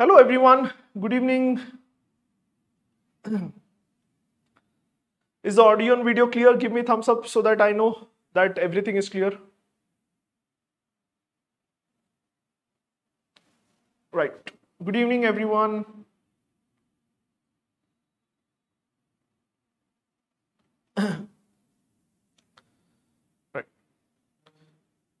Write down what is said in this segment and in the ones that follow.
Hello everyone, good evening. is the audio and video clear? Give me thumbs up so that I know that everything is clear. Right. Good evening everyone.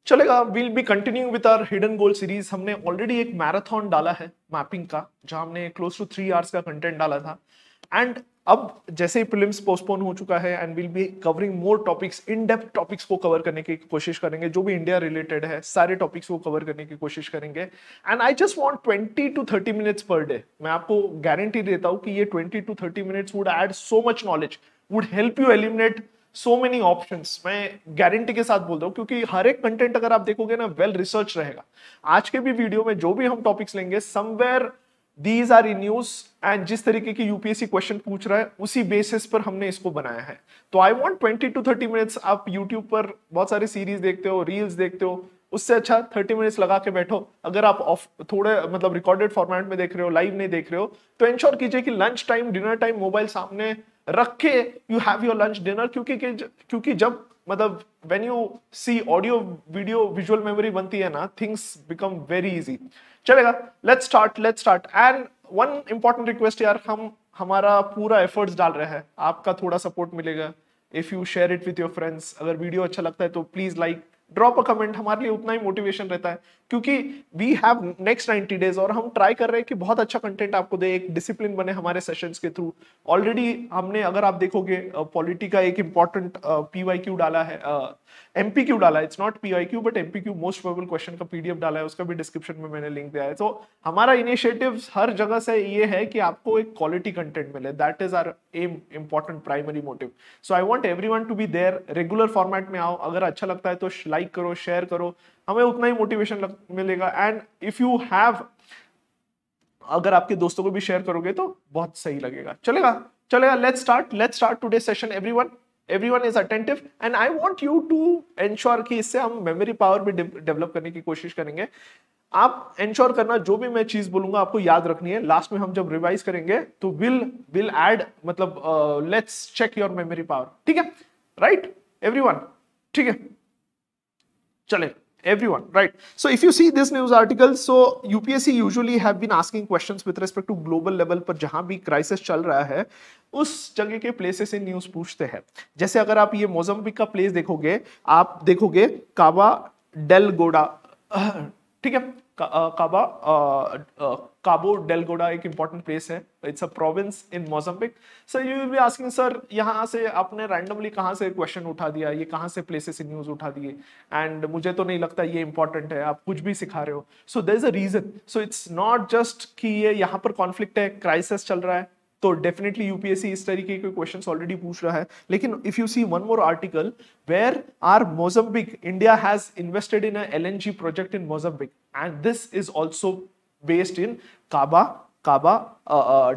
चलेगा will be continue with our hidden goal series हमने already एक marathon डाला है mapping का, जहाँ हमने close to three hours का content डाला था। एंड अब जैसे ही प्रीलिम्स पोस्टपोन हो चुका है and will be covering more topics in depth topics को कवर करने की कोशिश करेंगे, जो भी इंडिया रिलेटेड है, सारे टॉपिक्स को कवर करने की कोशिश करेंगे। And I just want 20 to 30 minutes per day मैं आपको गारंटी देता हूँ कि ये 20 to 30 minutes would add so much knowledge would help you eliminate so many options मैं गारंटी के साथ बोल रहा हूँ, क्योंकि हर एक कंटेंट अगर आप देखोगे ना वेल रिसर्च रहेगा। आज के भी वीडियो में जो भी हम टॉपिक्स लेंगे somewhere these are in use and जिस तरीके की यूपीएससी क्वेश्चन पूछ रहा है, उसी बेसिस पर हमने इसको बनाया है। तो I want twenty to thirty minutes आप यूट्यूब पर बहुत सारे सीरीज़ देखते हो रील्स देखते हो, उससे अच्छा थर्टी मिनट्स लगा के बैठो। अगर आप ऑफ़ थोड़े मतलब रिकॉर्डेड फॉर्मेट में देख रहे हो लाइव नहीं देख रहे हो तो इंश्योर कीजिए कि lunch time dinner time mobile सामने रख you have your lunch dinner क्योंकि क्योंकि जब मतलब when you see audio video visual memory बनती है ना थिंग्स बिकम वेरी इजी चलेगा let's start let's start and one important request यार, हम, हमारा पूरा एफर्ट्स डाल रहे हैं। आपका थोड़ा सपोर्ट मिलेगा। If you share it with your friends अगर वीडियो अच्छा लगता है तो please like drop a comment हमारे लिए उतना ही मोटिवेशन रहता है। क्योंकि वी हैव नेक्स्ट 90 डेज़ और हम ट्राई कर रहे हैं कि बहुत अच्छा कंटेंट आपको दे, एक डिसिप्लिन बने हमारे सेशंस के थ्रू ऑलरेडी हमने, अगर आप देखोगे पॉलिटी का एक इंपॉर्टेंट पीवाईक्यू डाला है एमपीक्यू डाला है. It's not P Y Q but MPQ most probable question का पीडीएफ डाला है, उसका भी डिस्क्रिप्शन में मैंने लिंक दिया है. तो हमारा इनिशिएटिव हर जगह से ये है कि आपको एक क्वालिटी कंटेंट मिले. That is our aim important primary motive so I want every to be there regular format में आओ. अगर अच्छा लगता है तो लाइक करो शेयर करो. हमें उतना ही मोटिवेशन मिलेगा। एंड इफ़ यू हैव अगर आपके दोस्तों को भी शेयर करोगे तो बहुत सही लगेगा। चलेगा? चलेगा? Let's start let's start today session everyone everyone is attentive and I want you to ensure कि इससे हम मेमोरी पावर भी डेवलप करने की कोशिश करेंगे। आप एंश्योर करना, जो भी मैं चीज़ बोलूँगा आपको याद रखनी है। लास्ट में हम जब रिवाइज करेंगे तो विल विल एड मतलब let's check your memory power ठीक है? राइट एवरीवन ठीक है? चले। Everyone right so if you see this news article so upsc usually have been asking questions with respect to global level पर जहाँ भी crisis चल रहा है उस जगह के प्लेसेस से न्यूज़ पूछते हैं जैसे अगर आप ये मोजम्बिक का प्लेस देखोगे आप देखोगे काबा डेल गोडा ठीक है काबा काबो डेलगोडा एक इंपॉर्टेंट प्लेस है। It's a province in Mozambique sir you will be asking sir यहाँ से आपने रैंडमली कहाँ से क्वेश्चन उठा दिया? ये कहाँ से प्लेसेस इन न्यूज़ उठा दिए? एंड मुझे तो नहीं लगता ये इंपॉर्टेंट है। आप कुछ भी सिखा रहे हो। So there is a reason so it's not just कि ये यहाँ पर कॉन्फ्लिक्ट है क्राइसिस चल रहा है। तो डेफिनेटली यूपीएससी इस तरीके के क्वेश्चंस ऑलरेडी पूछ रहा है। लेकिन if you see one more article where our Mozambique India has invested in LNG project in Mozambique and this is also based in Cabo Cabo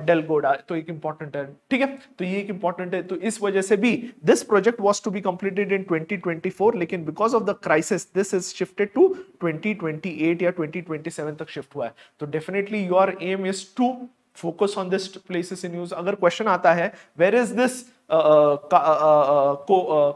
Delgado तो एक इंपॉर्टेंट है, ठीक है? तो ये एक इंपॉर्टेंट है। तो इस वजह से भी this project was to be completed in 2024 लेकिन because of the crisis this is shifted to 2028 या 2027 तक शिफ्ट हुआ है। तो definitely your aim is to focus on this places in news अगर क्वेश्चन आता है वेर इज़ दिस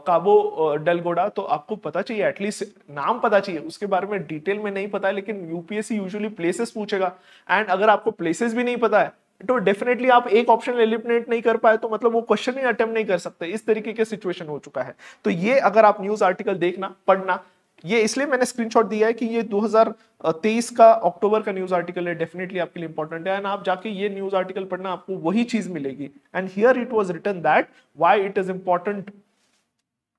काबो डेलगोडा तो आपको पता चाहिए एटलीस्ट नाम पता चाहिए। उसके बारे में डिटेल में नहीं पता है लेकिन यूपीएससी यूजुअली प्लेसेस पूछेगा। एंड अगर आपको प्लेसेस भी नहीं पता है तो डेफिनेटली आप एक ऑप्शन एलिमिनेट नहीं कर पाए तो मतलब वो क्वेश्चन ही अटेम्प्ट नहीं कर सकते। इस तरीके के सिचुएशन हो चुका है। तो ये अगर आप न्यूज़ आर्टिकल देखना, पढ़ना ये इसलिए मैंने स्क्रीनशॉट दिया है कि ये 2023 का अक्टूबर का न्यूज़ आर्टिकल है डेफिनेटली आपके लिए इंपॉर्टेंट है एंड आप जाके ये न्यूज़ आर्टिकल पढ़ना आपको वही चीज़ मिलेगी and here it was written that why it is important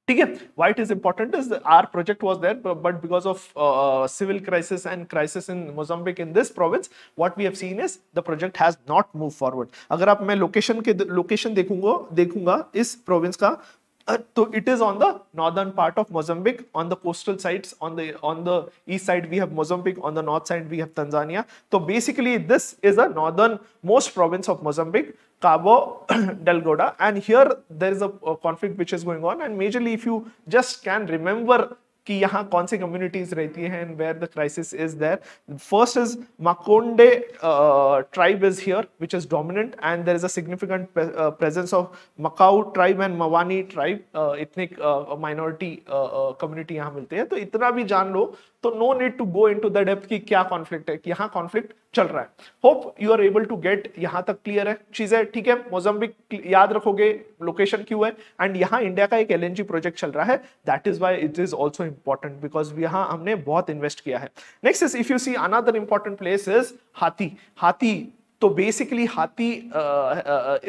ठीक है it is important is our project was there but because of uh, civil crisis and crisis in Mozambique in this province what we have seen is the project has not moved forward अगर आप मैं location के location देखूँगा देखूँगा इस province का Uh, so it is on the northern part of Mozambique on the coastal sides on the on the east side we have Mozambique on the north side we have Tanzania. So basically this is the northern most province of Mozambique Cabo Delgado. And here there is a, a conflict which is going on. And majorly if you just can remember कि यहाँ कौन सी communities रहती है and where the crisis is there first is Makonde tribe is here which is dominant and there is a significant presence of Makua tribe and Mwani tribe इतने minority community यहाँ मिलती है। तो इतना भी जान लो तो no need to go in to the depth की क्या कॉन्फ्लिक्ट है, कि यहाँ कॉन्फ्लिक्ट चल रहा है। Hope you are able to get यहाँ तक क्लियर है। चीज़ें ठीक है मोजम्बिक याद रखोगे लोकेशन क्यों है? एंड यहाँ इंडिया का एक एल प्रोजेक्ट चल रहा है। That is why it is also important because यहाँ हमने बहुत इन्वेस्ट किया है। Next is if you see another important place is Haiti. Haiti तो basically Haiti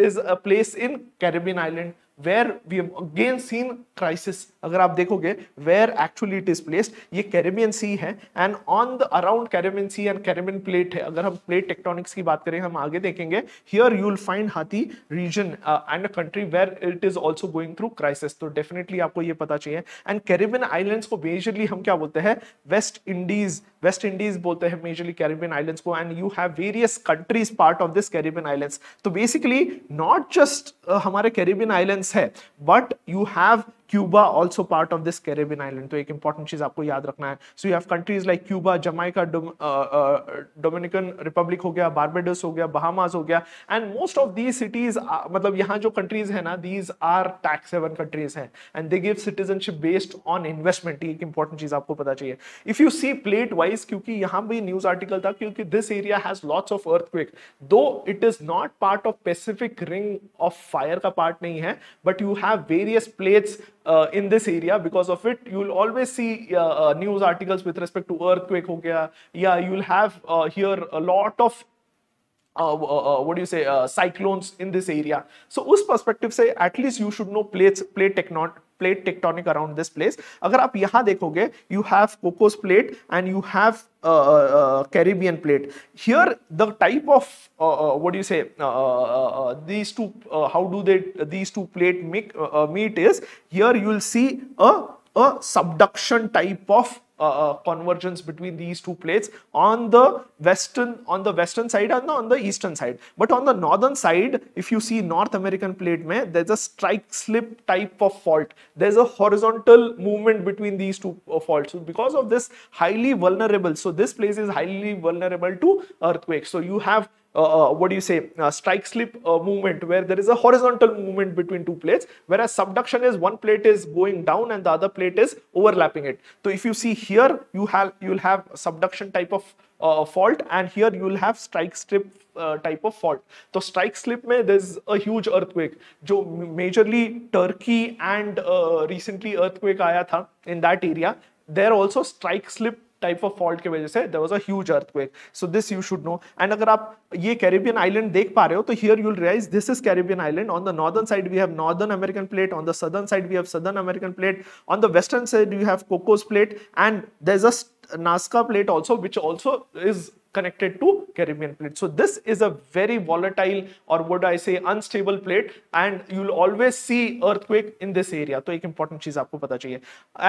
is a place in Caribbean island where we again seen crisis अगर आप देखोगे where actually it is placed ये कैरेबियन सी है and on the around Caribbean sea and Caribbean plate है. अगर हम plate tectonics की बात करें, हम आगे देखेंगे here you will find Haiti region and a country where it is also going through crisis तो डेफिनेटली आपको ये पता चाहिए. एंड कैरेबियन आइलैंड्स को मेजरली हम क्या बोलते हैं? वेस्ट इंडीज वेस्ट इंडीज बोलते हैं मेजरली कैरिबियन आइलैंड्स को and you have various countries part of this Caribbean islands तो बेसिकली नॉट जस्ट हमारे कैरिबियन आइलैंड्स है but you have Cuba also part of this Caribbean island तो एक important चीज़ आपको याद रखना है। So you have countries like Cuba Jamaica Dominican Republic हो गया बारबेडोस हो गया बहामास हो गया and most of these cities मतलब यहाँ जो कंट्रीज़ है ना these are tax haven countries है। And they give citizenship based on investment एक इंपॉर्टेंट चीज़ आपको पता चाहिए। If you see plate wise क्योंकि यहाँ भी न्यूज़ आर्टिकल था, क्योंकि this area has lots of earthquake though it is not part of Pacific ring of fire का पार्ट नहीं है but you have various plates uh, in this area. Because of it you'll always see uh, uh, news articles with respect to earthquake ho gaya yeah you'll have uh, here a lot of uh, uh, what do you say cyclones in this area. So us perspective say at least you should know plates plate tectonic plate tectonic around this place. Agar aap yaha dekhoge, you have Cocos plate and you have uh, uh, uh, Caribbean plate. Here, the type of, uh, what do you say, these two, how do these two plate meet is, here you will see a, a subduction type of uh, convergence between these two plates on the western on the western side and on the eastern side. But on the northern side if you see north american plate there's a strike slip type of fault. There's a horizontal movement between these two uh, faults. So because of this highly vulnerable so this place is highly vulnerable to earthquakes so you have uh, uh, what do you say, uh, strike slip uh, movement where there is a horizontal movement between two plates, whereas subduction is one plate is going down and the other plate is overlapping it. So if you see here, you have you will have subduction type of uh, fault and here you will have strike slip uh, type of fault. So strike slip mein there's a huge earthquake जो majorly Turkey and recently earthquake आया था in that area. There also strike slip type of fault की वजह से there was as earthquake so this you should know and अगर आप ये Caribbean island देख पा रहे हो तो here you'll realise this is Caribbean island on the northern side we have northern American plate on the southern side we have southern American plate on the western side you have Cocos plate and there is Nazca plate also which also is connected to Caribbean plate. So this is a very volatile or what I say unstable plate and you'll always see earthquake in this area. तो एक important चीज़ आपको पता चाहिए.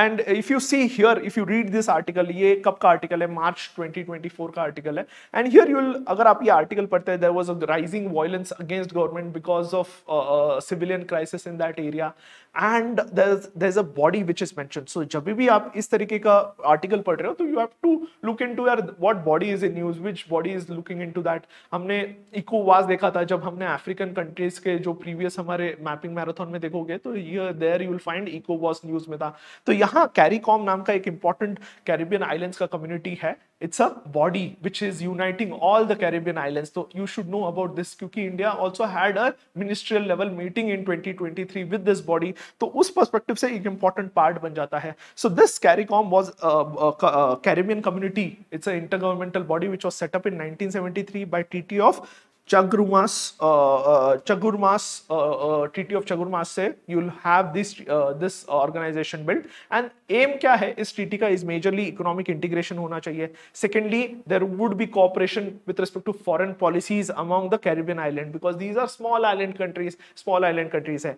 And if you see here, if you read this article, ये कब का article है? March 2024 का article है. And here you'll अगर आप ये article पढ़ते हैं, there was a rising violence against government because of uh, uh, civilian crisis in that area. And there's there's a body which is mentioned. So जब भी आप इस तरीके का article पढ़ रहे हो, तो you have to look into यार what body is in news which body is looking to that हमने इकोवास देखा था जब हमने अफ्रीकन कंट्रीज़ के जो प्रीवियस हमारे मैपिंग मैराथन में देखोगे तो ये देयर यू विल फाइंड इकोवास न्यूज़ में था। तो यहाँ कैरीकॉम नाम का एक इंपॉर्टेंट कैरिबियन आइलैंड्स का कम्युनिटी है। it's a body which is uniting all the Caribbean islands. So you should know about this क्योंकि India also had a ministerial level meeting in 2023 with this body. तो उस perspective से एक important part बन जाता है. So this CARICOM was a, a, a Caribbean community. It's an intergovernmental body which was set up in 1973 by TT of Chagrumas, uh, uh, Chagurmas, uh, uh, Treaty of Chagurmas से you'll have this uh, this organization built and aim क्या है इस treaty का is majorly economic integration होना चाहिए. Secondly, there would be cooperation with respect to foreign policies among the Caribbean island because these are small island countries, small island countries है.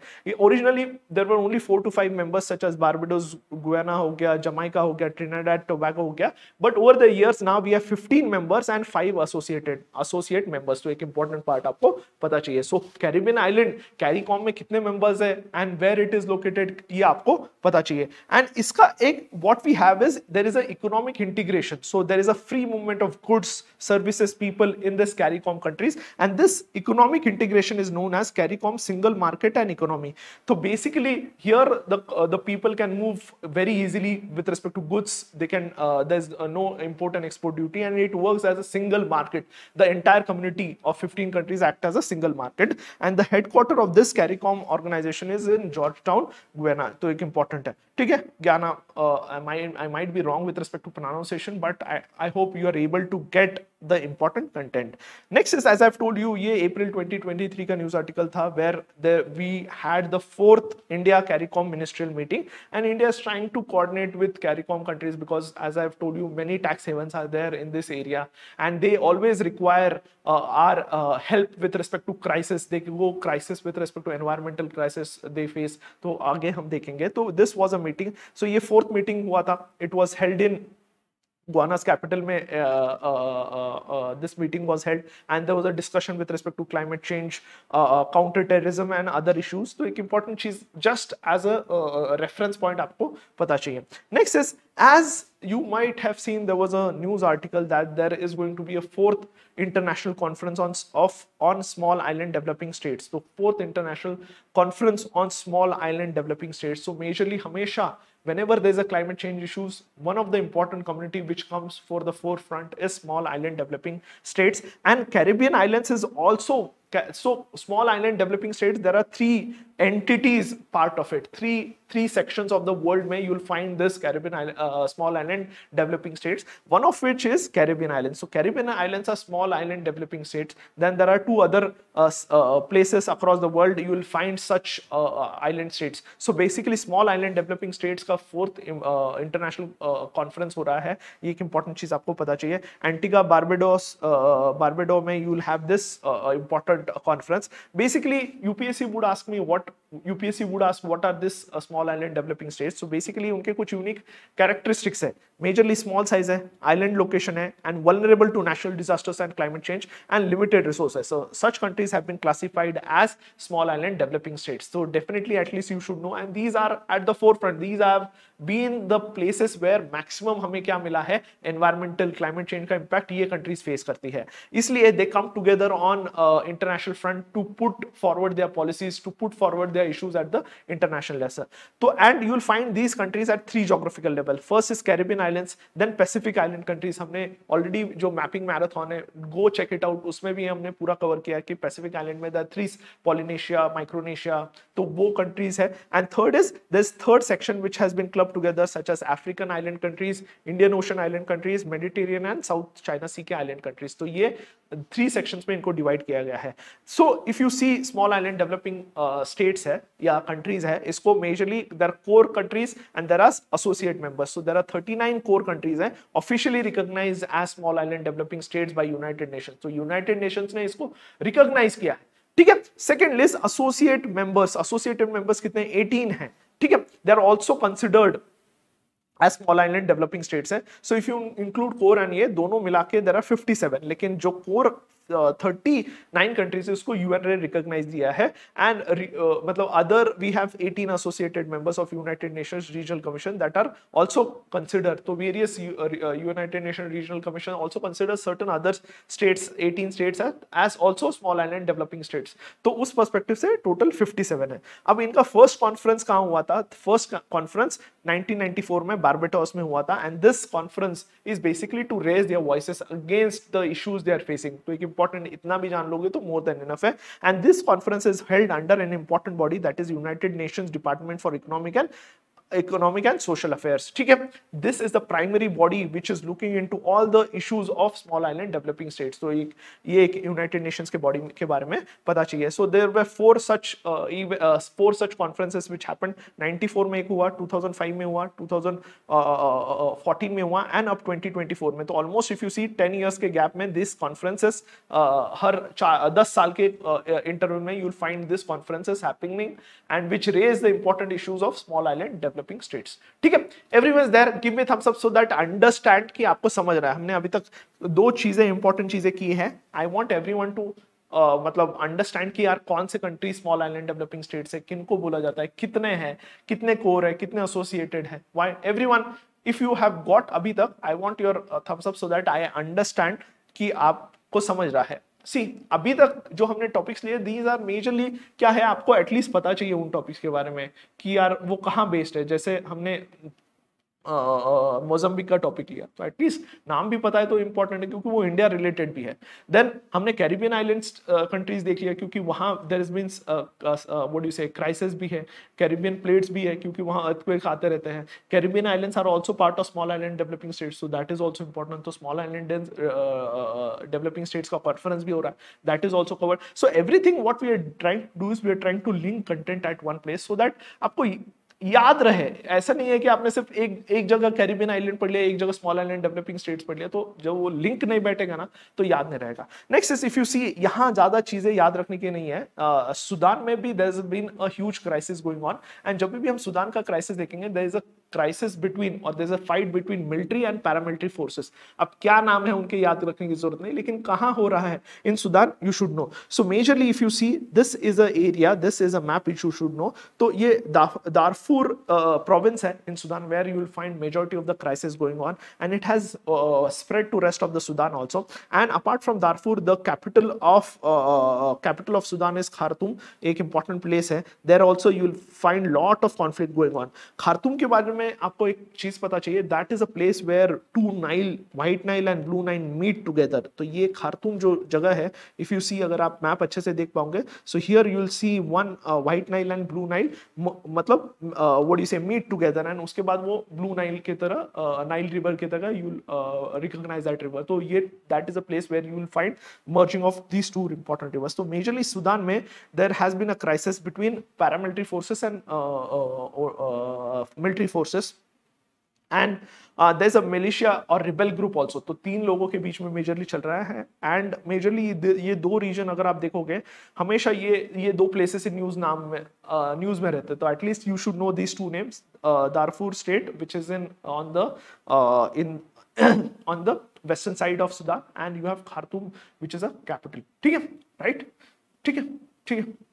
Originally there were only four to five members such as Barbados, Guyana हो गया, Jamaica हो गया, Trinidad, Tobago हो गया. But over the years now we have 15 members and five associated associate members. तो एक important part आपको पता चाहिए। सो कैरिबियन आइलैंड कैरिकॉम में कितने मेंबर्स है and where it is located ये आपको पता चाहिए। एंड इसका एक what we have is there is a economic integration so there is a free movement of goods services people in this CARICOM countries and this economic integration is known as CARICOM single market and economy तो basically here the the people can move easily with respect to goods. They can uh, there's uh, no import and export duty and it works as a single market. The entire community of 15 countries act as a single market and the headquarter of this caricom organization is in georgetown guyana so it's important hai ठीक है ज्ञाना I might I might be wrong with respect to pronunciation but I I hope you are able to get the important content next is as I've told you ये April 2023 का news article था where there we had the fourth India CARICOM ministerial meeting and India is trying to coordinate with CARICOM countries because as I've told you many tax havens are there in this area and they always require uh, our uh, help with respect to crisis they go crisis with respect to environmental crisis they face तो आगे हम देखेंगे तो this was a so so ये fourth meeting हुआ था it was held in Guana's capital में uh, uh, uh, this meeting was held and there was a discussion with respect to climate change, counter terrorism and other issues. तो एक important चीज just as a reference point आपको पता चाहिए. Next is as you might have seen there was a news article that there is going to be a fourth international conference on of on small island developing states. So fourth international conference on small island developing states. So majorly हमेशा whenever there's a climate change issues, one of the important community which comes for the forefront is small island developing states. And Caribbean islands is also so small island developing states there are three entities part of it three three sections of the world where you'll find this caribbean island, uh, small island developing states one of which is caribbean islands so caribbean islands are small island developing states then there are two other uh, uh, places across the world you will find such uh, uh, island states so basically small island developing states का fourth uh, international conference हो रहा है ये एक important चीज आपको पता चाहिए एंटीगा बारबेडोस बारबेडो में you will have this important conference. Basically, UPSC would ask me what UPSC would ask what are this uh, small island developing states. So basically उनके कुछ unique characteristics है. Majorly small size है, island location है, and vulnerable to natural disasters and climate change and limited resources. So such countries have been classified as small island developing states. So definitely at least you should know. And these are at the forefront. These have been the places where maximum हमें क्या मिला है environmental climate change का impact ये countries face करती है. इसलिए they come together on uh, international front to put forward their policies, to put forward their issues at the international level. So, and you will find these countries at three geographical level. First is Caribbean islands, then Pacific island countries. हमने already जो mapping marathon है, go check it out. उसमें भी हमने पूरा cover किया कि Pacific island में the three Polynesia, Micronesia, तो वो countries है. And third is this third section which has been clubbed together such as African island countries, Indian Ocean island countries, Mediterranean and South China Sea के island countries. तो ये three sections में इनको divide किया गया है so if you see small island developing states है, या कंट्रीज़ है, इसको majorly there core countries and there are associate members so there are 39 core countries है officially recognise as small island developing states by United Nations तो United Nations ने इसको recognise किया है। ठीक है? Second list associate members associated members कितने? 18 हैं। ठीक है? They are also considered as small island developing states है। So if you include core and ये, दोनों मिला के देर आर फिफ्टी सेवन लेकिन जो कोर थर्टी नाइन कंट्रीज़ उसको यूएन ने रिकॉग्नाइज दिया है। एंड uh, मतलब other we have 18 associated members of United Nations regional commission that are also consider तो various United Nation regional commission also consider certain other states 18 states as also small island developing states तो उस perspective से total 57 है। अब इनका first conference कहाँ हुआ था? फ़र्स्ट कॉन्फ्रेंस 1994 में बारबेटॉस में हुआ था। And this conference is basically to raise their voices against the issues they are facing तो एक इंपॉर्टेंट इतना भी जान लोगे तो मोर देन इनफ है। And this conference is held under an important body that is United Nations department for economic and economic and social affairs ठीक है this is the primary body which is looking into all the issues of small island developing states तो एक ये एक United Nations के body के बारे में पता चाहिए so there were four such uh, uh, four such conferences which happened 94 में एक हुआ 2005 में हुआ 2014 में हुआ and अब 2024 में तो almost if you see 10 years के gap में this conferences uh, हर दस साल के interval में you'll find this conferences happening and which raise the important issues of small island development developing states ठीक है? Every everyone there give me thumbs up so that understand कि आपको समझ रहा है। हमने अभी तक दो चीज़ें इंपॉर्टेंट चीज़ें की है। I want everyone to uh, मतलब अंडरस्टैंड कि यार कौन से country small island developing states है? किनको बोला जाता है? कितने हैं? कितने कोर है? कितने एसोसिएटेड है? Why every if you have got अभी तक I want your thumbs up so that I understand कि आपको समझ रहा है। सी अभी तक जो हमने टॉपिक्स लिए दीज आर मेजरली क्या है आपको एटलीस्ट पता चाहिए उन टॉपिक्स के बारे में कि यार वो कहाँ बेस्ड है? जैसे हमने मोजम्बिक का टॉपिक लिया। तो एटलीस्ट नाम भी पता है तो इंपॉर्टेंट है क्योंकि वो इंडिया रिलेटेड भी है। देन हमने कैरिबियन आइलैंड्स कंट्रीज़ देख लिया क्योंकि वहाँ there is means what you say crisis भी है कैरिबियन प्लेट्स भी है क्योंकि वहाँ अर्थक्वेक आते रहते हैं। Caribbean islands are also part of small island developing states so that is also important तो स्मॉल आइलैंड डेवलपिंग स्टेट्स का कॉन्फ्रेंस भी हो रहा है। That is also covered so everything what we are trying to do is we are trying to link content at one place so that आपको याद रहे। ऐसा नहीं है कि आपने सिर्फ़ एक एक जगह कैरिबियन आइलैंड पढ़ लिया, एक जगह स्मॉल आइलैंड डेवलपिंग स्टेट्स पढ़ लिया तो जब वो लिंक नहीं बैठेगा ना तो याद नहीं रहेगा। Next is if you see यहाँ ज़्यादा चीज़ें याद रखने की नहीं है। सुदान में भी there is been a huge crisis going on and जब भी हम सुदान का क्राइसिस देखेंगे there is a crisis between और there is a fight between military and paramilitary forces अब क्या नाम है उनके याद रखने की ज़रूरत नहीं, लेकिन कहाँ हो रहा है? In Sudan you should know so majorly if you see this is a area this is a map you should know तो ये Darfur province hai in Sudan where you will find majority of the crisis going on and it has uh, spread to rest of the Sudan also and apart from Darfur the capital of uh, capital of Sudan is Khartoum एक important place है there also you will find lot of conflict going on Khartoum के बारे में आपको एक चीज़ पता चाहिए that is a place where two Nile white Nile and blue Nile meet together तो ये खारतूम जो जगह है if you see अगर आप मैप अच्छे से देख पाओगे so here you will see one uh, white Nile and blue Nile मतलब uh, the meet meet together and उसके बाद वो ब्लू नाइल की तरह नाइल रिवर की तरह यू रिकोगनाइज दैट रिवर तो ये that is a place where you will find merging of these two important rivers तो मेजरली सुदान में there has been a crisis between paramilitary forces and military forces and there is a militia और rebel group also तो तीन लोगों के बीच में majorly चल रहा है। एंड मेजरली ये दो रीजन अगर आप देखोगे हमेशा ये ये दो प्लेसेस न्यूज़ नाम में न्यूज़ uh, में रहते तो at least you should know these two names Darfur state which is in on the in on the western side of Sudan and you have Khartoum which is a capital. ठीक है? Right ठीक है? ठीक है?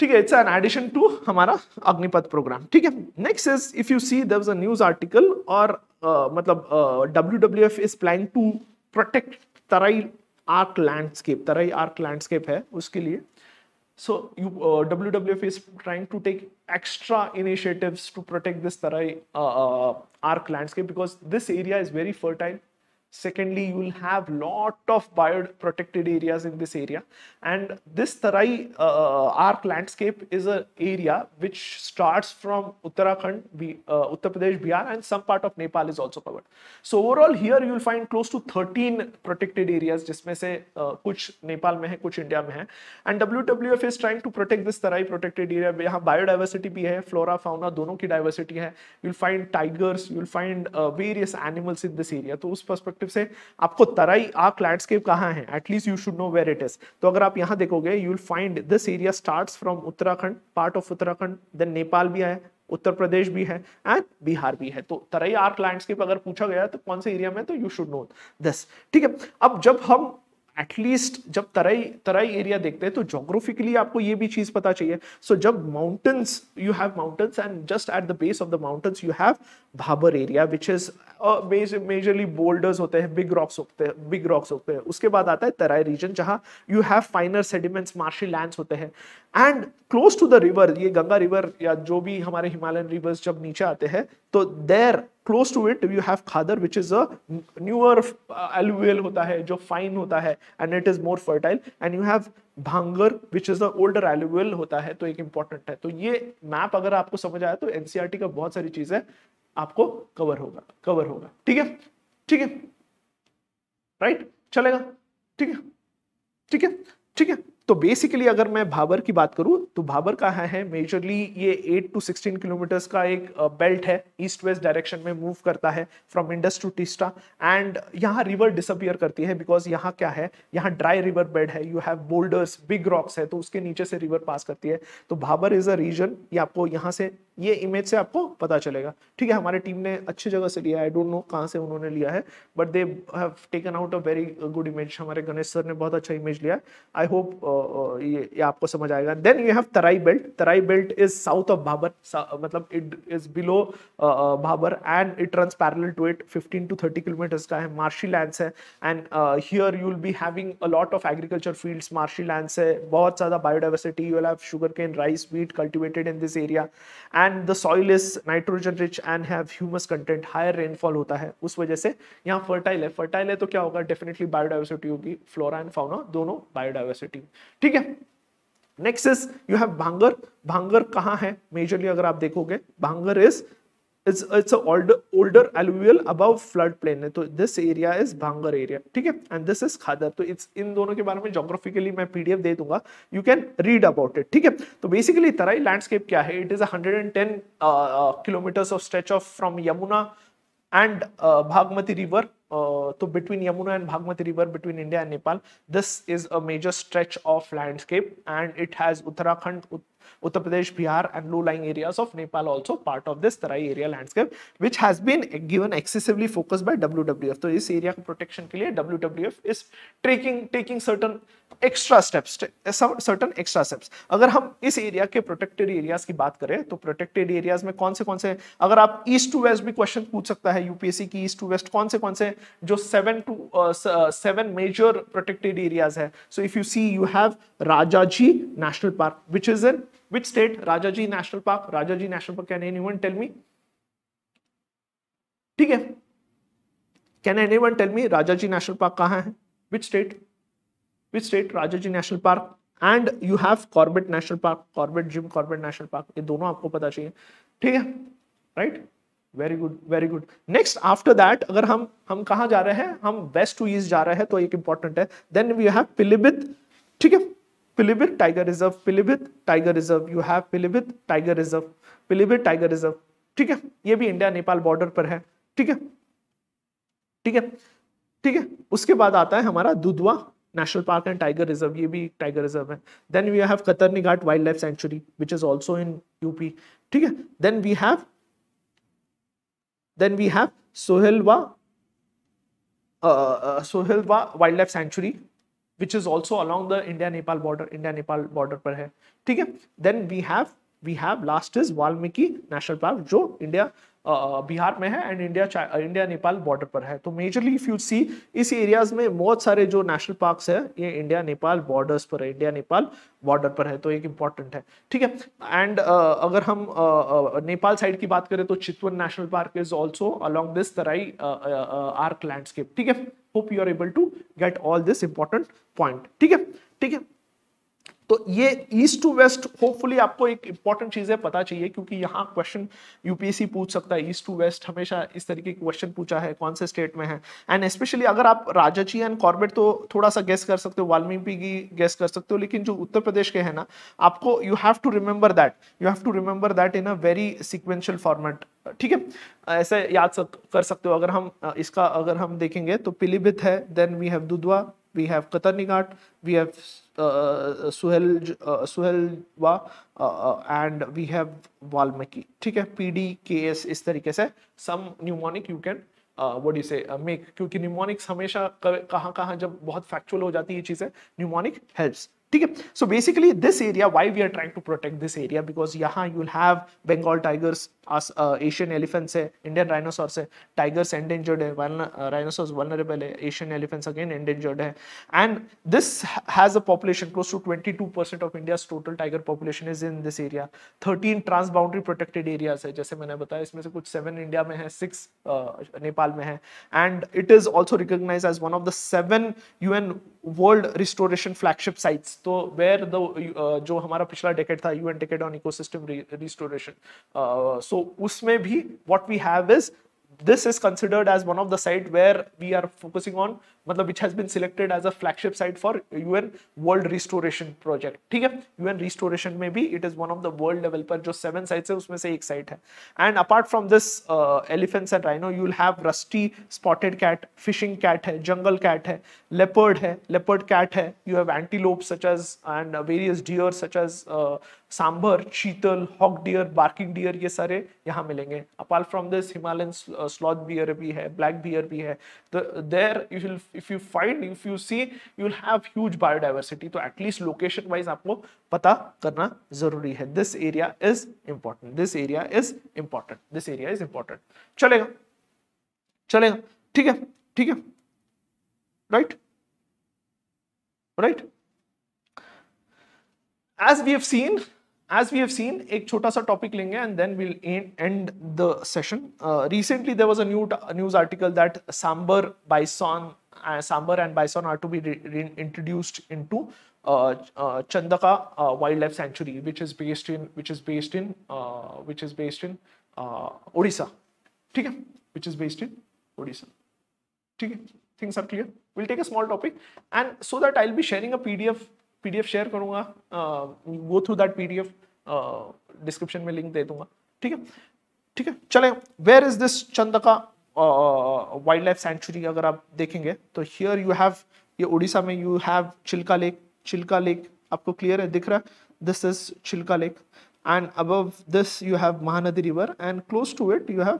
ठीक है it's an addition to हमारा Agnipath programme ठीक है? Next is if you see there a news article और uh, मतलब W W F is planning to protect Terai arc landscape Terai arc landscape है उसके लिए। So you uh, WWF is trying to take extra initiatives to this Tarai uh, uh, arc landscape because this area is very fertile. secondly you will have lot of bioprotected areas in this area and this tarai uh, arc landscape is a area which starts from uttarakhand uh, uttar pradesh bihar and some part of nepal is also covered so overall here you will find close to 13 protected areas जिसमें से uh, कुछ नेपाल में है कुछ India में है and W is trying to protect this tarai protected area यहाँ biodiversity भी है flora fauna दोनों की diversity है you'll find tigers you'll find uh, various animals in this area तो उस perspective perspective से, आपको तराई आर्क लैंडस्केप कहाँ है? At least you should know where it is तो अगर आप यहाँ देखोगे you will find this area start from Uttarakhand part of Uttarakhand then Nepal भी है, उत्तर प्रदेश भी है एंड बिहार भी है. तो तराई आर्क लैंडस्केप अगर पूछा गया तो कौन से एरिया में तो यू शुड नो दिस ठीक है? अब जब हम एटलीस्ट जब तराई तराई एरिया देखते हैं तो जोग्राफिकली आपको ये भी चीज़ पता चाहिए। सो जब mountains you have mountains and just at the base of the mountains you have Bhabar area which is majorly boulders होते हैं बिग रॉक्स होते हैं बिग रॉक्स होते हैं। उसके बाद आता है तराई रीजन जहाँ you have finer sediments marshal land होते हैं। And close to the river ये गंगा रिवर या जो भी हमारे हिमालयन रिवर्स जब नीचे आते हैं तो there close to it you have Khadar which is a newer होता है, जो फाइन होता है and it is more fertile and you have Bhangar which is the older होता है तो एक इंपॉर्टेंट है. तो ये मैप अगर आपको समझ आया तो एनसीआरटी e का बहुत सारी चीज़ें आपको कवर होगा कवर होगा. ठीक है? ठीक है? राइट चलेगा? ठीक है? ठीक है? ठीक है? तो बेसिकली अगर मैं भाबर की बात करूँ तो भाबर कहाँ है? मेजरली ये 8 टू 16 किलोमीटर्स का एक बेल्ट है। ईस्ट वेस्ट डायरेक्शन में मूव करता है from Indus to Teesta and यहाँ रिवर डिसअपियर करती है बिकॉज़ यहाँ क्या है? यहाँ ड्राई रिवर बेड है। You have boulders big rocks है तो उसके नीचे से रिवर पास करती है। तो भाबर इज़ अ रीजन ये आपको यहाँ से ये इमेज से आपको पता चलेगा। ठीक है हमारे टीम ने अच्छी जगह से लिया आई डोंट नो कहाँ से उन्होंने लिया है but they have taken out a very good image हमारे गणेश सर ने बहुत अच्छा इमेज लिया। है आई होप ये, ये आपको समझ आएगा। Then you have Terai belt Terai belt is south of Bhabar मतलब it is below Bhabar and it run parallel to it 15 to 30 kilometres का है। मार्शी लैंड्स है। And here you will be having a lot of agriculture fields marshy lands है। बहुत ज़्यादा biodiversity you will have sugar cane rice wheat cultivated in this area and the soil is nitrogen rich and have humus content higher rainfall होता है, उस वजह से यहाँ fertile है। फर्टाइल है तो क्या होगा? डेफिनेटली बायोडाइवर्सिटी होगी। फ्लोरा एंड फाउना दोनों बायोडाइवर्सिटी ठीक है? नेक्स्ट इज़ यू हैव भांगर भांगर कहाँ है? मेजरली अगर आप देखोगे bhangar is it's it's older alluvial above flood plain है तो this area is bhangar area ठीक है? एंड दिस इज़ खादर तो इट्स इन दोनों के बारे में जोग्राफिकली मैं पीडीएफ दे दूँगा. You can read about it ठीक है? तो बेसिकली तराई लैंडस्केप क्या है? It is 110 and ten kilometre of stretch of from Yamuna and Bagmati river तो between Yamuna and Bagmati river between India and Nepal this is a major stretch of landscape and it has Uttarakhand Uttar Pradesh, Bihar and low-lying areas of Nepal also part of this Tarai area landscape which has been given excessively focused by WWF. तो इस area protection के लिए WWF is taking taking certain extra steps some certain extra steps अगर हम इस area के protected areas की बात करें तो प्रोटेक्टेड एरियाज़ में कौन से कौन से अगर आप ईस्ट टू वेस्ट भी क्वेश्चन पूछ सकता है यूपीएससी की ईस्ट टू वेस्ट कौन से कौन से जो seven to seven major protected areas है so if you see you have Rajaji national park which is in Which state? Rajaji National Park. Rajaji National Park. Can anyone tell me? ठीक है। Can anyone tell me Rajaji national park कहाँ है? Which state which state Rajaji national park and you have Corbett national park Corbett Jim Corbett national park ये दोनों आपको पता चाहिए। ठीक है? Right very good very good next after that अगर हम हम कहा जा रहे हैं? हम वेस्ट टू ईस्ट जा रहे हैं तो एक इंपॉर्टेंट है। देन वी हैव पिलिबित ठीक है? Pilibhit Tiger Reserve, Pilibhit Tiger Reserve, you have Pilibhit Tiger Reserve, Pilibhit Tiger Reserve, ठीक है? ये भी इंडिया नेपाल बॉर्डर पर है। ठीक है? ठीक है? ठीक है? उसके बाद आता है हमारा Dudhwa national park and tiger reserve ये भी टाइगर रिज़र्व है। Then we have Katarni Ghat wildlife sanctuary which is also in UP ठीक है? Then we have then we have Sohelwa Sohelwa wildlife sanctuary which is also along the India Nepal border India Nepal border पर है। ठीक है? Then we have we have last is Valmiki National Park जो India Bihar में है and India India Nepal border पर है। तो मेजरली इफ़ यू सी इस एरियाज़ में बहुत सारे जो नेशनल पार्क्स है ये इंडिया नेपाल बॉर्डर्स पर है इंडिया नेपाल बॉर्डर पर है तो एक इंपॉर्टेंट है। ठीक है? एंड uh, अगर हम नेपाल uh, साइड की बात करें तो Chitwan national park is also along this Terai arc landscape ठीक है? Hope you are able to get all this important point ठीक है? ठीक है? तो ये ईस्ट टू वेस्ट होपफुली आपको एक इंपॉर्टेंट चीज़ है, पता चाहिए, क्योंकि यहाँ क्वेश्चन यूपीएससी पूछ सकता है ईस्ट टू वेस्ट हमेशा इस तरीके के क्वेश्चन पूछा है, कौन से स्टेट में है? एंड स्पेशली अगर आप राजाची एंड कॉर्बेट तो थोड़ा सा गेस कर सकते हो, वाल्मीकि की गेस कर सकते हो, लेकिन जो उत्तर प्रदेश के है ना, आपको you have to remember that you have to remember that in a very sequential format ठीक है? ऐसे याद सक, कर सकते हो। अगर हम इसका अगर हम देखेंगे तो पीलीभीत है then we have Dudhwa we have Katarni Ghat we have Suhel Suhelwa and we have Valmiki. ठीक है? पी डी के एस इस तरीके से। Some mnemonic you can what you say make क्योंकि न्यूमोनिक्स हमेशा कहाँ कहाँ जब बहुत फैक्चुअल हो जाती है ये चीज़ें न्यूमोनिक हेल्प्स ठीक है? So basically this area why we are trying to protect this area because यहाँ you'll have Bengal tigers Asian elephants है इंडियन राइनोसॉर्स है टाइगर्स एंडेंजर्ड है राइनोसॉर्स वनरेबल है एशियन एलिफेंट्स अगेन एंडेंजर्ड है. And this has a population close to 22 percent of India total tiger population is in this area 13 transboundary protected areas है, जैसे मैंने बताया, इसमें से कुछ सेवन इंडिया में है सिक्स नेपाल में है. And it is also recognise as one of the seven UN world restoration flagship sites तो वेयर द जो हमारा पिछला डेकेट था UN decade on ecosystem restoration so उसमें भी what we have is this is considered as one of the site where we are focusing on मतलब which has been selected as a flagship site for UN world restoration project ठीक है? UN restoration में भी it is one of the world level पर जो seven sites है, उसमें से एक साइट है। And apart from this elephants and rhino you have rusty spotted cat fishing cat है जंगल कैट है लेपर्ड है लेपर्ड कैट है। You have antelope such as and various deer such as sambar chital hog deer barking deer ये सारे यहाँ मिलेंगे। Apart from this Himalayan sloth bear भी है ब्लैक बियर भी है। तो there you will if you find if you see you will have huge biodiversity तो एटलीस्ट लोकेशन वाइज आपको पता करना जरूरी है this area is important this area is important this area is important चलेगा चलेगा ठीक है ठीक है right right as we have seen as we have seen एक छोटा सा टॉपिक लेंगे and then will end the session recently there was a new news article that sambar bison sambar and bison are to be introduced into uh, uh, Chandaka uh, Wildlife Sanctuary, which is based in which is based in uh, which is based in uh, Odisha. ठीक है which is based in Odisha. ठीक है things are clear. We'll take a small topic and so that I'll be sharing a PDF PDF share करूँगा go through that PDF description में link दे दूँगा ठीक है ठीक है चले where is this Chandaka wildlife sanctuary अगर आप देखेंगे तो हियर यू हैव ये उड़ीसा में you have Chilka lake Chilka lake आपको क्लियर है, दिख रहा है? This is Chilka lake and above this you have Mahanadi river and close to it you have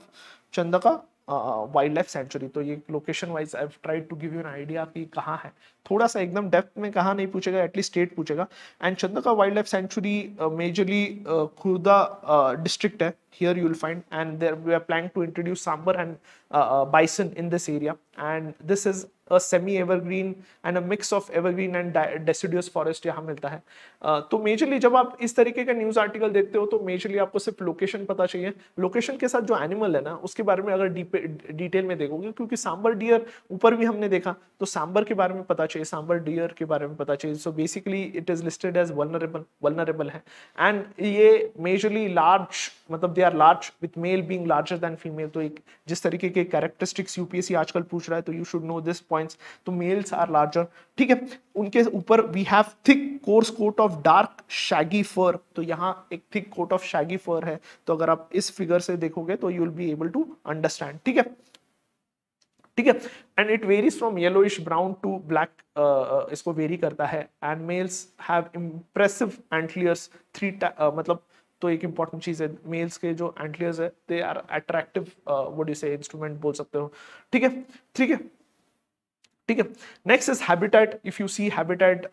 Chandaka wildlife sanctuary तो ये location wise I tried to give you an idea कि कहाँ है। थोड़ा सा एकदम डेप्थ में कहाँ नहीं पूछेगा एटलीस्ट स्टेट पूछेगा। And Chandaka wildlife sanctuary majorly Khurda district है। Here you will find and there we are planning sambar and uh, uh, bison in this area and this is a semi evergreen and a mix of evergreen and deciduous forest यहाँ मिलता है। uh, तो majorly जब आप इस तरीके का news article देखते हो तो मेजरली आपको सिर्फ़ लोकेशन पता चाहिए। लोकेशन के साथ जो एनिमल है ना उसके बारे में अगर डिटेल में देखोगे क्योंकि सांबर डियर ऊपर भी हमने देखा तो सांबर के बारे में पता चाहिए सांबर डियर के बारे में पता चाहिए। So basically it is listed as vulnerable vulnerable है। एंड ये मेजरली लार्ज मतलब they are large with male being larger than female तो एक जिस तरीके के कैरेक्टरिस्टिक्स यूपीएससी आजकल पूछ रहा है तो you should know this points तो मेल्स आर लार्जर ठीक है? उनके ऊपर we have thick coarse coat of dark shaggy fur तो यहाँ एक thick coat of shaggy fur है। तो अगर आप इस फिगर से देखोगे तो you will be able to understand ठीक है? ठीक है? And it varies from yellowish brown to black इसको वेरी करता है। And males have impressive antlers three मतलब तो एक इंपॉर्टेंट चीज़ है। मेल्स के जो एंटलियर्स है they are attractive what you say instrument बोल सकते हो। ठीक है? ठीक है? ठीक है? Next is habitat if you see habitat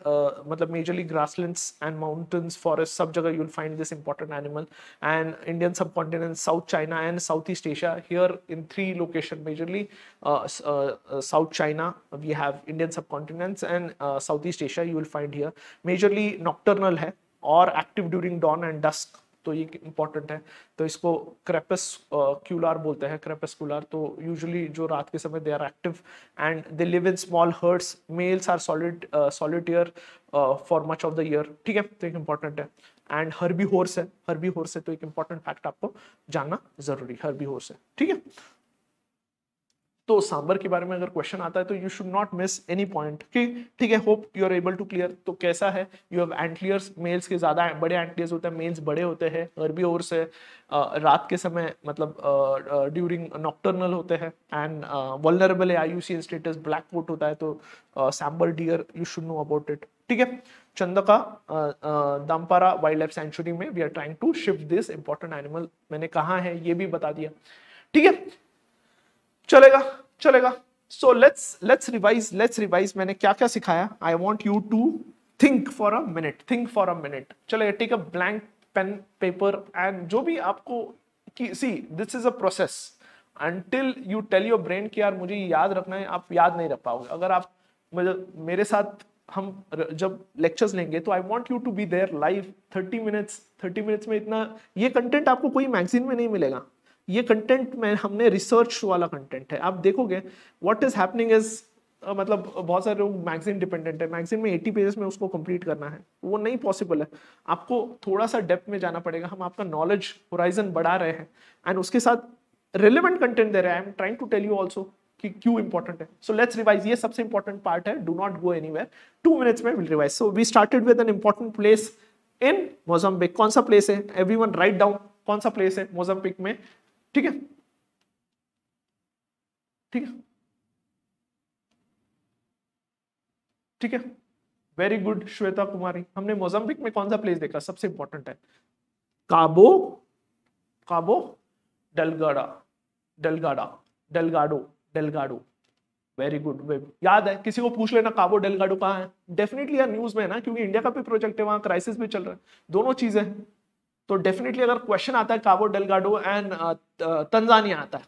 मतलब majorly grasslands and mountains forest सब जगह you will find this important animal and Indian subcontinent south China and south east Asia here in three location majorly south China we have Indian subcontinents and south east Asia you will find here majorly nocturnal है और active during dawn and dusk तो ये important है। तो इसको क्रेपस क्यूलार बोलते हैं क्रेपस क्यूलार तो यूजुअली जो रात के समय they are active and they live in small herds males are solid solitary for much of the year ठीक है? तो एक इंपॉर्टेंट है। एंड हर्बी होर्स है। हर्बी होर्स है तो एक इंपॉर्टेंट फैक्ट आपको जानना ज़रूरी हर्बी होर्स है। ठीक है? तो सांबर के बारे में अगर क्वेश्चन आता है तो you should not miss any point कि ठीक है hope you are able to clear तो कैसा है? यू हैव एंटलियर्स मेल्स के ज़्यादा बड़े एंटलियर्स होते हैं मेल्स बड़े होते हैं अरबी और से रात के समय मतलब ड्यूरिंग नॉक्टर्नल होते हैं एंड वलनरेबल है आई स्टेटस ब्लैक वोट होता है तो sambar deer you should know about it ठीक है? चंदका दामपारा वाइल्ड लाइफ सेंचुरी में we are trying to shift this important animal मैंने कहा है, ये भी बता दिया। ठीक है? चलेगा चलेगा। So let's let's revise let's revise मैंने क्या क्या सिखाया I want you to think for a minute think for a minute चलेगा take a blank pen paper and जो भी आपको see this is a process until you tell your brain कि यार मुझे याद रखना है, आप याद नहीं रख पाओगे। अगर आप मतलब मेरे साथ हम जब लेक्चर्स लेंगे तो I want you to be there live thirty minutes thirty minutes में इतना, ये कंटेंट आपको कोई मैगजीन में नहीं मिलेगा। ये कंटेंट में हमने रिसर्च वाला कंटेंट है। आप देखोगे व्हाट इज़ हैपनिंग इज़ मतलब बहुत सारे लोग मैगजीन डिपेंडेंट है। मैगजीन में 80 पेजेस में उसको कंप्लीट करना है। वो नहीं पॉसिबल है। आपको थोड़ा सा डेप्थ में जाना पड़ेगा। हम आपका नॉलेज होराइजन बढ़ा रहे हैं। एंड उसके साथ रिलेवेंट कंटेंट दे रहे हैं। I am trying to tell you also कि क्यों इंपॉर्टेंट है। सो लेट्स रिवाइज ये सबसे इंपॉर्टेंट पार्ट है। Do not go anywhere two minutes में will revise so we started with an important place in Mozambique कौन सा प्लेस है? एवरीवन राइट डाउन कौन सा प्लेस है मोजम्बिक में? ठीक है? ठीक है? ठीक है? वेरी गुड श्वेता कुमारी हमने मोजाम्बिक में कौन सा प्लेस देखा? सबसे इंपॉर्टेंट है। काबो काबो डलगाड़ा डलगाड़ा डलगाडो डलगाडो वेरी गुड याद है? किसी को पूछ लेना काबो डेलगाडो कहाँ है? डेफिनेटली यार न्यूज़ में है ना, क्योंकि इंडिया का भी प्रोजेक्ट है, वहाँ क्राइसिस भी चल रहा है। दोनों चीज़ें तो डेफिनेटली अगर क्वेश्चन आता है काबो डेलगाडो एंड तंजानिया आता है,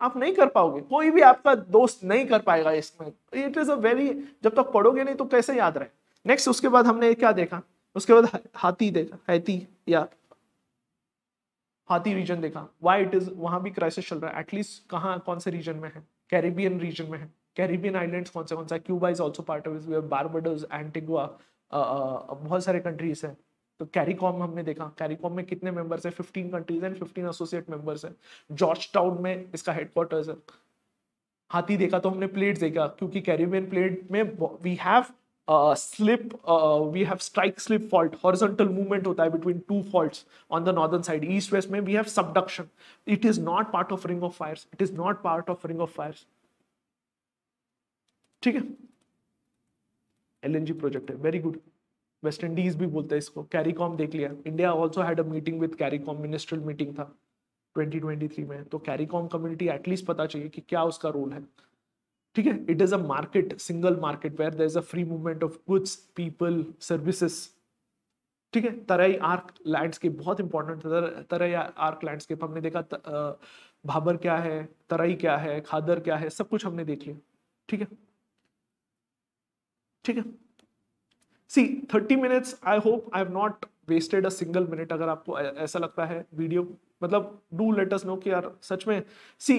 आप नहीं कर पाओगे। कोई भी आपका दोस्त नहीं कर पाएगा इसमें। इट इज़ अ वेरी जब तक पढ़ोगे नहीं तो कैसे याद रहे? नेक्स्ट उसके बाद हमने क्या देखा? उसके बाद हाथी देखा, हैती या हाथी रीजन देखा। वाई इट इज़ वहाँ भी क्राइसिस चल रहा है। एटलीस्ट कहाँ, कौन से रीजन में है? कैरिबियन रीजन में है। कैरिबियन आइलैंड्स कौन से, कौन सा Cuba is also part of Barbados Antigua बहुत सारे कंट्रीज़ हैं। तो कैरीकॉम हमने देखा। कैरीकॉम में कितने मेंबर्स है? 15 कंट्रीज़ एंड 15 एसोसिएट मेंबर्स है। जॉर्ज टाउन में इसका हेडक्वार्टर्स है। हाथी देखा तो हमने प्लेट देखा, क्योंकि कैरिबियन प्लेट में we have slip we have strike slip fault horizontal movement होता है between two faults on the northern side east west में we have subduction it is not part of ring of fires it is not part of ring of fires ठीक है? LNG project है। Very good West Indies भी बोलते हैं इसको। CARICOM देख लिया। India also had a meeting with CARICOM ministerial meeting था 2023 में। तो कैरीकॉम कम्युनिटी एटलीस्ट पता चाहिए कि क्या उसका रोल है। ठीक है? It is a market single market where there is a free movement of goods people services ठीक है? तराई आर्क लैंडस्केप बहुत इंपॉर्टेंट था। तराई आर्क लैंडस्केप हमने देखा भाबर क्या है तराई क्या है खादर क्या है, सब कुछ हमने देख लिया। ठीक है? ठीक है? See thirty minutes I hope I have not wasted a single minute अगर आपको ऐसा लगता है वीडियो मतलब डू लेट अस नो कि यार, सच में सी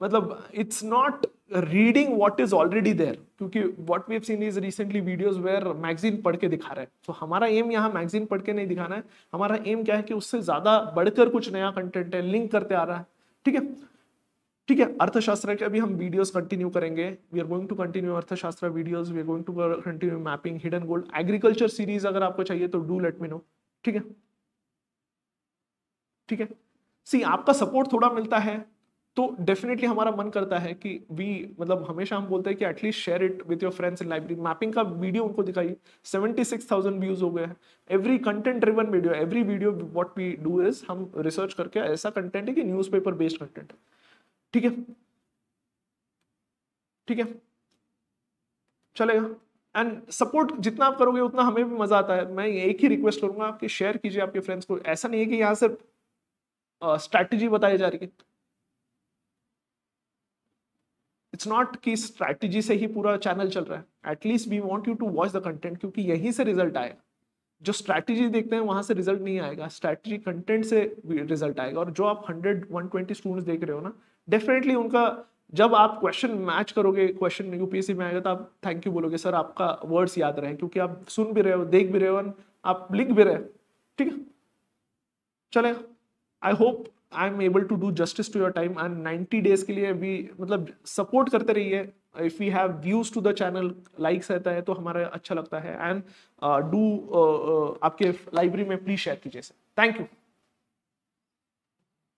मतलब it's not reading what is already there क्योंकि what we have seen is recently videos where magazine पढ़ के दिखा रहे हैं। तो हमारा एम यहाँ मैगजीन पढ़ के नहीं दिखाना है। हमारा एम क्या है कि उससे ज़्यादा बढ़कर कुछ नया कंटेंट है लिंक करते आ रहा है। ठीक है? ठीक है, अर्थशास्त्र के अभी हम वीडियोस कंटिन्यू करेंगे। We are going to continue अर्थशास्त्र videos we are going to continue mapping hidden gold agriculture series अगर आपको चाहिए तो डू लेट मी नो ठीक है? ठीक है? सी आपका सपोर्ट थोड़ा मिलता है तो डेफिनेटली हमारा मन करता है कि वी मतलब हमेशा हम बोलते हैं कि at least share it with your friends in library mapping का वीडियो उनको दिखाइए सेवेंटी सिक्स थाउज़ेंड व्यूज़ हो गए हैं। Every content driven video every video what we do is हम रिसर्च करके ऐसा कंटेंट है कि न्यूज़पेपर बेस्ड कंटेंट है। ठीक है। ठीक है। चलेगा। एंड सपोर्ट जितना आप करोगे, उतना हमें भी मज़ा आता है। मैं एक ही रिक्वेस्ट करूँगा आपके शेयर कीजिए आपके फ्रेंड्स को। ऐसा नहीं है कि यहाँ सिर्फ़ स्ट्रैटेजी बताई जा रही है। इट्स नॉट कि स्ट्रैटेजी से ही पूरा चैनल चल रहा है। At least we want you to watch the content क्योंकि यहीं से रिज़ल्ट आएगा जो स्ट्रैटेजी देखते हैं, वहाँ से रिज़ल्ट नहीं आएगा। स्ट्रैटेजी कंटेंट से रिज़ल्ट आएगा। और जो आप हंड्रेड वन ट्वेंटी स्टूडेंट्स देख रहे हो ना डेफिनेटली उनका जब आप क्वेश्चन मैच करोगे क्वेश्चन यूपीएससी में आएगा तो आप थैंक यू बोलोगे सर आपका वर्ड्स याद रहे क्योंकि आप सुन भी रहे हो देख भी रहे हो आप लिख भी रहे ठीक है? चलेगा। I hope I am able to do justice to your time and ninety days के लिए भी मतलब सपोर्ट करते रहिए। If we have views to the channel likes रहता है तो हमारा अच्छा लगता है। And do uh, uh, uh, आपके लाइब्रेरी में प्लीज़ शेयर कीजिए सर थैंक यू